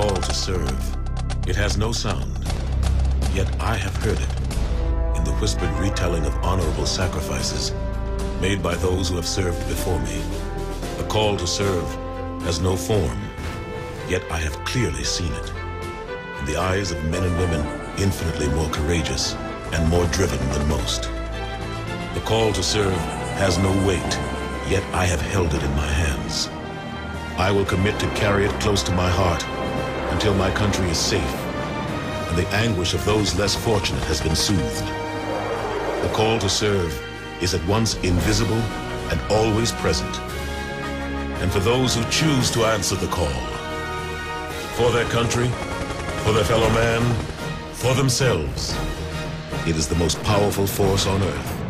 call to serve. It has no sound, yet I have heard it in the whispered retelling of honorable sacrifices made by those who have served before me. The call to serve has no form, yet I have clearly seen it. In the eyes of men and women infinitely more courageous and more driven than most. The call to serve has no weight, yet I have held it in my hands. I will commit to carry it close to my heart until my country is safe and the anguish of those less fortunate has been soothed. The call to serve is at once invisible and always present. And for those who choose to answer the call, for their country, for their fellow man, for themselves, it is the most powerful force on earth.